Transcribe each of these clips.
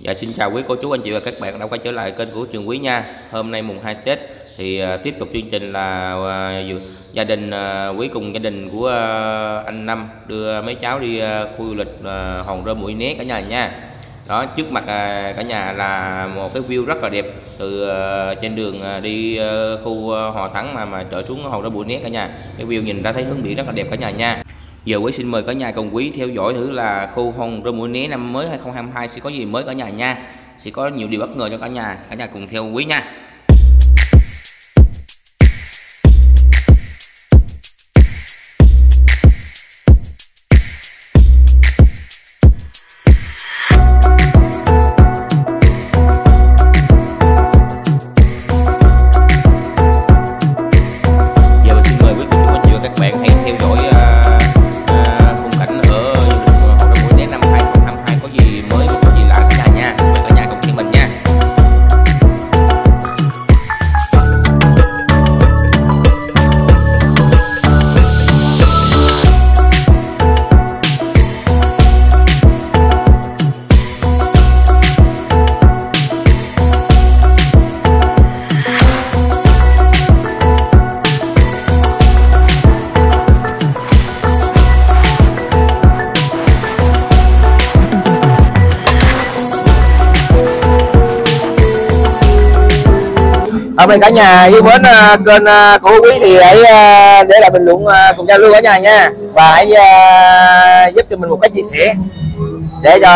Dạ xin chào quý cô chú anh chị và các bạn đã quay trở lại kênh của Trường Quý nha. Hôm nay mùng 2 Tết thì uh, tiếp tục chương trình là uh, gia đình uh, quý cùng gia đình của uh, anh Năm đưa mấy cháu đi uh, khu du lịch uh, Hòn Rơm Mũi Né cả nhà nha. Đó trước mặt uh, cả nhà là một cái view rất là đẹp từ uh, trên đường uh, đi uh, khu uh, Hòa Thắng mà mà trở xuống Hòn Rơm Mũi Né cả nhà. Cái view nhìn ra thấy hướng biển rất là đẹp cả nhà nha. Giờ quý xin mời cả nhà cùng quý theo dõi thử là khu Hòn Rơm Mũi Né năm mới 2022 sẽ có gì mới cả nhà nha. Sẽ có nhiều điều bất ngờ cho cả nhà, cả nhà cùng theo quý nha. Cảm ơn cả nhà. Yêu mến ờ, kênh ờ, của quý thì hãy ờ, để lại bình luận cùng giao lưu cả nhà nha. Và hãy giúp cho mình một cái chia sẻ để cho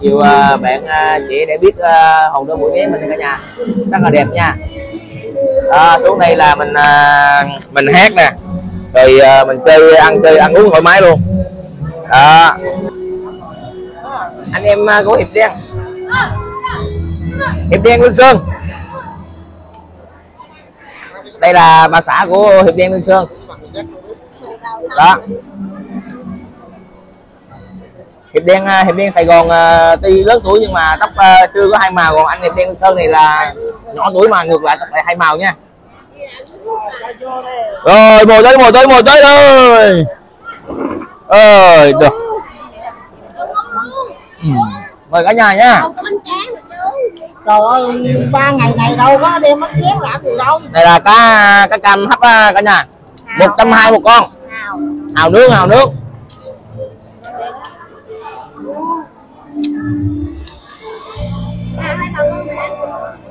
nhiều bạn chị để biết ờ, hòn đô mũi né mình cả nhà. Rất là đẹp nha. À, xuống đây là mình mình hát nè. Rồi mình chơi ăn chơi ăn uống thoải mái luôn. À. anh em ờ, của hiệp đen. Hiệp đen lương sơn đây là bà xã của hiệp đen lương sơn. Đó. Hiệp đen à, hiệp đen sài gòn à, tuy lớn tuổi nhưng mà tóc à, chưa có hai màu, còn anh hiệp đen lương sơn này là nhỏ tuổi mà ngược lại tóc lại hai màu nha. Rồi, mồi tới mồi tới mồi tới rồi ơi, được. Ừ. mời cả nhà nha ba ngày này đâu có đem mất chén làm gì đâu. Đây là cá cá canh hấp cả nhà. Một trăm hai một con. Hào nước hào nước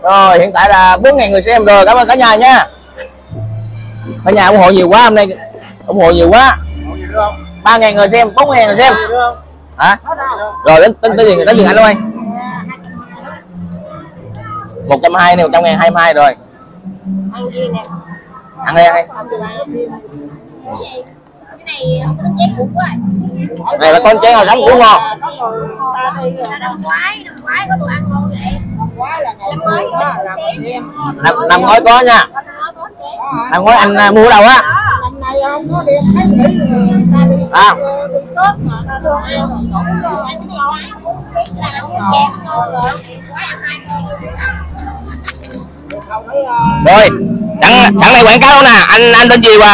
rồi hiện tại là bốn ngàn người xem rồi. Cảm ơn cả nhà nha. Cả nhà ủng hộ nhiều quá hôm nay. Ủng hộ nhiều quá. Ba ngàn người xem bốn ngàn người xem. Hả? Rồi đến tính tới tiền tới gì anh luôn anh 120 này 100 ngàn 22 rồi. Ăn gì nè? Ăn đây ăn đây cái này không có chén củ quá này là con chén nào rắn củ ngon năm ngoái năm ngoái có đồ ăn ngon vậy? Năm năm ngoái có nha. Năm ngoái anh à, mua đâu á. à rồi sẵn sẵn đây quảng cáo đâu nè. Anh anh tên gì và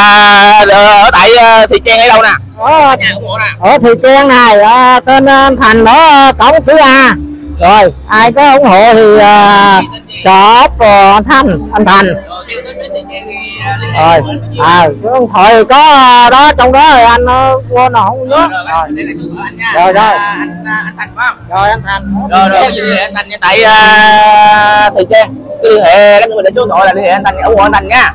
ờ, ở tại ờ, thị trang ở đâu nè? Ở nhà nè ở thị trang này ờ, tên anh thành ở cổng thứ A. Rồi ai có ủng hộ thì uh, shop anh Thành anh Thành. Rồi à số điện thoại thì có ờ, đó trong đó rồi anh ờ, quên nào không nhớ. Rồi Rồi, rồi. À, anh anh thành phải không? Rồi anh Thành. Rồi rồi anh thành nha. Tại thị trang cái liên hệ cái mình để số thoại là liên hệ anh thành ủng hộ anh thành nha.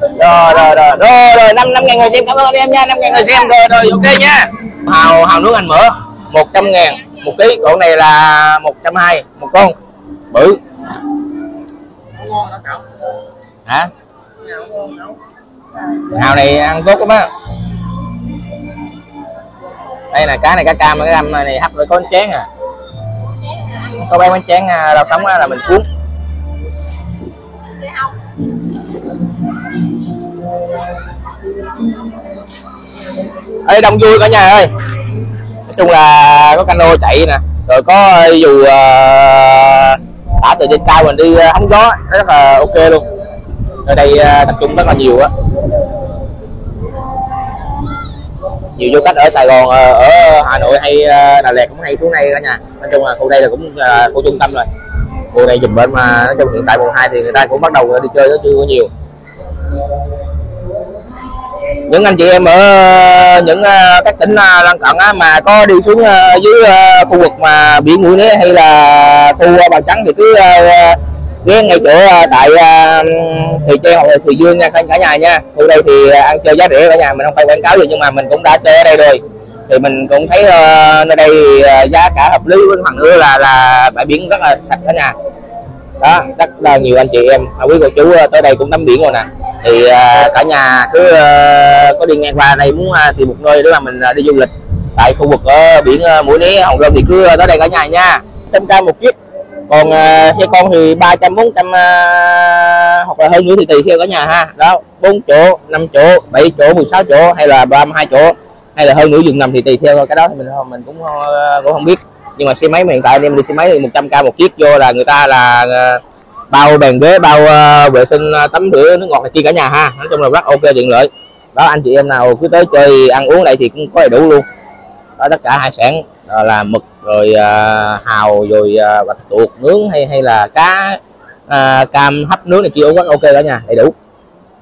Rồi rồi rồi. Rồi rồi năm năm ngàn người xem. Cảm ơn anh em nha năm ngàn người xem. Rồi rồi ok nha. Hào hào nước anh một trăm ngàn một ký. Con này là một trăm hai một con ừ. Hả? Hào này ăn tốt lắm á. Đây là cá này cá cam cái răm này hấp rồi có bánh chén à. Có bán bánh chén à, rau sống là mình cuốn. Ê đông vui cả nhà ơi. Nói chung là có cano chạy nè rồi có à, dù uh, thả từ trên cao mình đi ờ, hóng gió, rất là ok luôn. Ở đây ờ, tập trung rất là nhiều á. Nhiều du khách ở Sài Gòn ờ, ở Hà Nội hay Đà Lạt cũng hay xuống đây cả nhà. Nói chung là khu đây là cũng là khu trung tâm rồi. Khu này dùm bên mà, nói chung hiện tại mùa hai thì người ta cũng bắt đầu đi chơi, nó chưa có nhiều những anh chị em ở ờ, những ờ, các tỉnh ờ, lân cận mà có đi xuống dưới khu vực mà biển Mũi Né hay là khu Bà Bào Trắng thì cứ ghé ngay chỗ tại thị Thùy Trang hoặc là thị Dương nha, cả cả nhà nha. Khu đây thì ăn chơi giá rẻ cả nhà, mình không phải quảng cáo gì nhưng mà mình cũng đã chơi ở đây rồi. Thì mình cũng thấy nơi đây giá cả hợp lý, với phần nữa là là bãi biển rất là sạch cả nhà. Đó, rất là nhiều anh chị em. À, quý cô chú tới đây cũng tắm biển rồi nè thì à, cả nhà cứ ờ, có đi ngang qua đây muốn thì tìm một nơi để mà mình à, đi du lịch. Tại khu vực ở biển ờ, Mũi Né Hồng lâm thì cứ tới đây cả nhà nha. Trăm trăm một chiếc. Còn xe con thì ba trăm bốn trăm ờ, hoặc là hơn nữa thì tùy theo cả nhà ha. Đó bốn chỗ năm chỗ bảy chỗ 16 chỗ hay là 32 chỗ hay là hơn nữa dừng nằm thì tùy theo cái đó thì mình mình cũng ờ, cũng không biết. Nhưng mà xe máy mà hiện tại anh em đi xe máy thì 100 k một chiếc vô là người ta là bao bàn ghế bao uh, vệ sinh ờ, tắm rửa nước ngọt này kia cả nhà ha. Nói chung là rất ok tiện lợi. Đó anh chị em nào cứ tới chơi ăn uống đây thì cũng có đầy đủ luôn. Đó tất cả hải sản là mực rồi uh, hào rồi uh, bạch tuộc nướng hay hay là cá uh, cam hấp nướng này kia cũng rất ok cả nhà đầy đủ.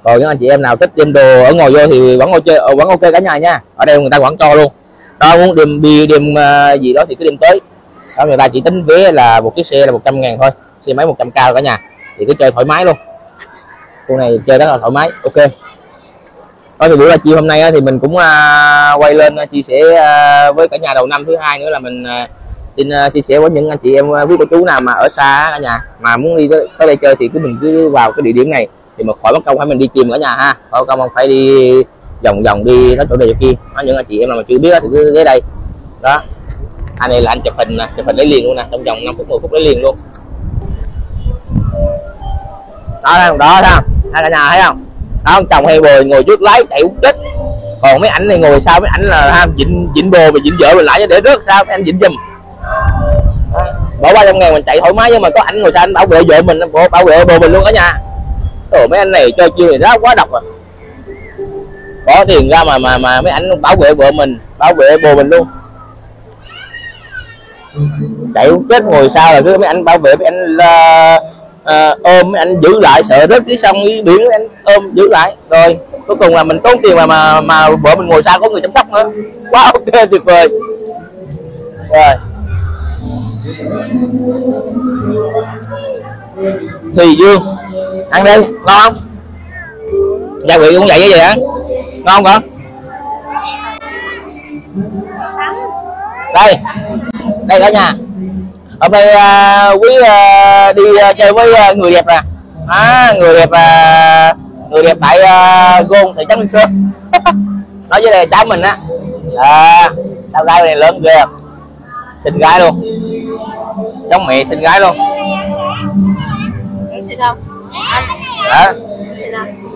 Còn những anh chị em nào thích đem đồ ở ngồi vô thì vẫn ok vẫn ok cả nhà nha. Ở đây người ta vẫn cho luôn. Đó muốn đem bia đem uh, gì đó thì cứ đem tới. Đó người ta chỉ tính vé là một chiếc xe là 100 ngàn thôi xe máy 100 cao cả nhà. Thì cứ chơi thoải mái luôn. Con này chơi rất là thoải mái. Ok. Đó thì buổi livestream hôm nay thì mình cũng à, quay lên à, chia sẻ à, với cả nhà đầu năm thứ hai nữa là mình xin chia sẻ với những anh chị em quý cô chú nào mà ở xa cả nhà. Mà muốn đi tới, tới đây chơi thì cứ mình cứ vào cái địa điểm này. Thì mà khỏi mất công phải mình đi tìm cả nhà ha. Khỏi công không phải đi vòng vòng đi nó chỗ này chỗ kia. Có những anh chị em nào mà chưa biết thì cứ ghé đây. Đó. Anh này là anh chụp hình nè chụp hình lấy liền luôn nè trong vòng 5 phút 10 phút lấy liền luôn đó thấy không? Đó thấy không? Hai cả nhà thấy không? Đó ông chồng hay bồi ngồi trước lái chạy cũng chết. Còn mấy ảnh này ngồi sau mấy ảnh là ham dịnh dịnh bồ mà dịnh vợ mình lại để rớt sao? Mấy anh dịnh giùm. Bỏ ba trăm ngàn mình chạy thoải mái nhưng mà có ảnh ngồi sau anh bảo vệ vợ mình bảo, vệ bồ mình luôn cả nhà rồi mấy anh này chơi chiêu thì rất quá độc rồi bỏ tiền ra mà mà mà mấy ảnh bảo vệ vợ mình bảo vệ bồ mình luôn. Chạy chết ngồi sau là cứ mấy anh bảo vệ mấy anh uh, ờ, à, ôm anh giữ lại sợ rớt dưới sông dưới biển anh ôm giữ lại. Rồi cuối cùng là mình tốn tiền mà mà mà vợ mình ngồi xa có người chăm sóc nữa. Quá ok tuyệt vời. Rồi. Thì dương ăn đi ngon không? Gia vị cũng vậy cái gì hả ngon không? Con đây đây cả nhà hôm nay à, quý à, đi à, chơi với à, người đẹp nè. À, người đẹp à, người đẹp tại à, gôn thị trấn Minh Sơn nói với đây cháu mình á. À, cháu gái này lớn ghê xinh gái luôn. Giống mẹ xinh gái luôn. Không? không?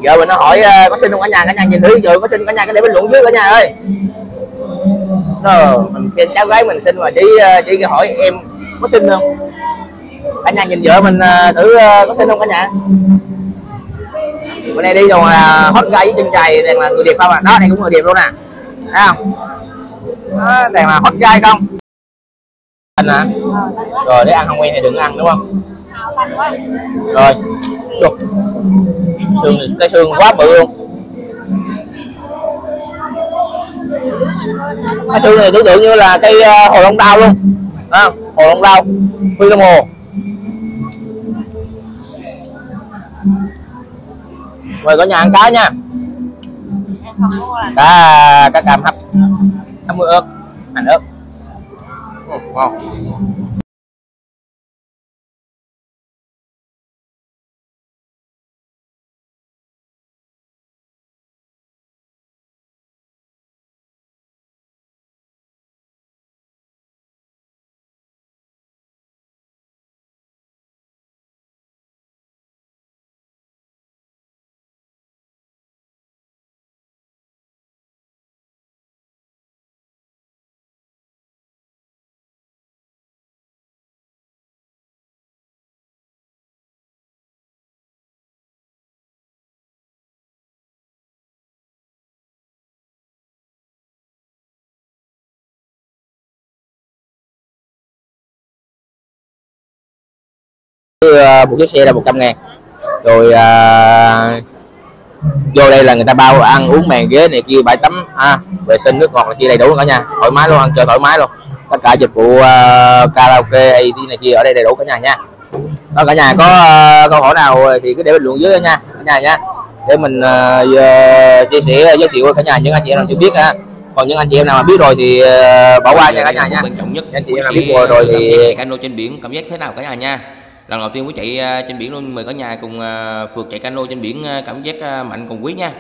giờ mình nó hỏi à, có xinh không cả nhà cả nhà nhìn thử giờ có xinh cả nhà cái để bình luận dưới cả nhà ơi. Ờ, mình khen cháu gái mình xinh mà chỉ à, chỉ hỏi em có xinh không? Cả nhà nhìn vợ mình à, thử à, có xinh không cả nhà? Bữa nay đi rồi là hot guy với chân chày đèn là người đẹp không à đó này cũng người đẹp luôn nè thấy không? Đó, đèn là hot guy không? Anh hả? Rồi để ăn không quen thì đừng ăn đúng không? Rồi Chục. xương cái xương quá bự luôn. Cái xương này tưởng tượng như là cây hồ long đao luôn. À, hồ long lao phi long hồ. Mời cả nhà ăn cá nha. Cá cá cam hấp. Hấp muối ớt. Hành ớt. Wow một chiếc xe là 100 ngàn. Rồi à, vô đây là người ta bao ăn uống màn ghế này kia bãi tắm ha vệ sinh nước ngọt là kia đầy đủ cả nhà. Thoải mái luôn ăn chơi thoải mái luôn. Tất cả dịch vụ uh, karaoke hay này kia ở đây đầy đủ cả nhà nha. Đó cả nhà có uh, câu hỏi nào thì cứ để bình luận dưới nha cả nhà nha. Để mình uh, chia sẻ giới thiệu cả nhà những anh chị em nào chưa biết ha còn những anh chị em nào mà biết rồi thì uh, bỏ qua nha cả nhà nha. Quan trọng nhất anh chị em nào biết rồi rồi thì cano trên biển cảm giác thế nào cả nhà nha lần đầu tiên mới chạy à, trên biển luôn, mời cả nhà cùng à, phượt chạy cano trên biển à, cảm giác mạnh cùng quý nha